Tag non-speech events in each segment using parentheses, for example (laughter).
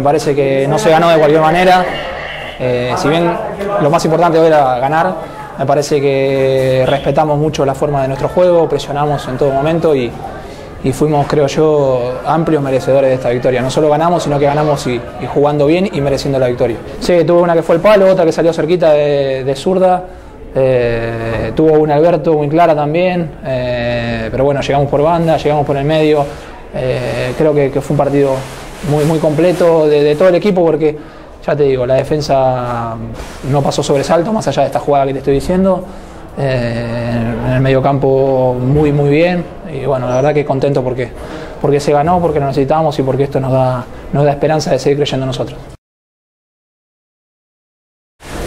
me parece que no se ganó de cualquier manera. Eh, si bien lo más importante hoy era ganar, me parece que respetamos mucho la forma de nuestro juego, presionamos en todo momento y, fuimos, creo yo, amplios merecedores de esta victoria. No solo ganamos, sino que ganamos y, jugando bien y mereciendo la victoria. Sí, tuvo una que fue el palo, otra que salió cerquita de, zurda. Eh, tuvo un Alberto muy clara también, eh, pero bueno, llegamos por banda, llegamos por el medio. Creo que, fue un partido muy, muy completo de, todo el equipo porque, ya te digo, la defensa no pasó sobresalto, más allá de esta jugada que te estoy diciendo. en el medio campo muy, muy bien. Y bueno, la verdad que contento porque, porque se ganó, porque lo necesitábamos y porque esto nos da, nos da esperanza de seguir creyendo en nosotros.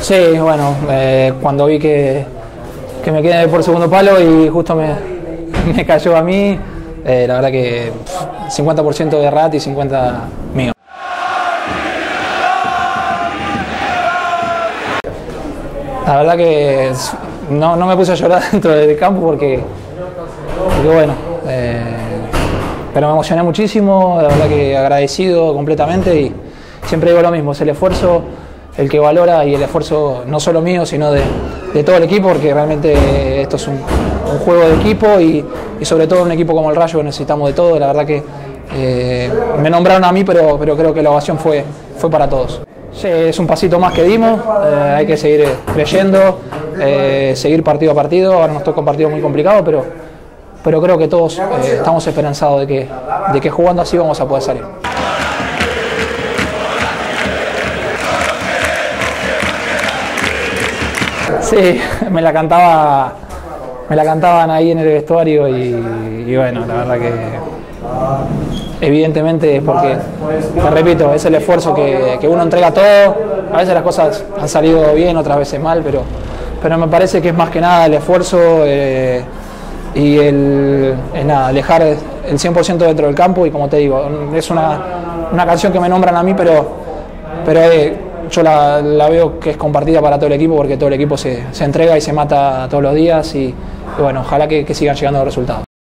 Sí, bueno, eh, cuando vi que, que, me quedé por segundo palo y justo me, (laughs) me cayó a mí, eh, la verdad que 50% de Rat y 50% mío. La verdad que no, no, me puse a llorar (laughs) dentro del campo porque, porque bueno, eh, pero me emocioné muchísimo, la verdad que agradecido completamente y siempre digo lo mismo, es el esfuerzo el que valora y el esfuerzo no solo mío, sino de, de todo el equipo, porque realmente esto es un, juego de equipo y, sobre todo un equipo como el Rayo necesitamos de todo. La verdad que eh, me nombraron a mí, pero, pero creo que la ovación fue, fue para todos. Es un pasito más que dimos, eh, hay que seguir creyendo, eh, seguir partido a partido. Ahora nos toca un partido muy complicado, pero, pero creo que todos estamos esperanzados de que, de que jugando así vamos a poder salir. Sí, me la cantaba, me la cantaban ahí en el vestuario y, bueno, la verdad que evidentemente es porque, repito, es el esfuerzo que, que, uno entrega todo. A veces las cosas han salido bien, otras veces mal, pero, pero me parece que es más que nada el esfuerzo eh, y el, es nada, dejar el 100% dentro del campo y como te digo, es una, una canción que me nombran a mí, pero, pero eh, yo la, veo que es compartida para todo el equipo porque todo el equipo se, entrega y se mata todos los días y, y bueno, ojalá que, que sigan llegando los resultados.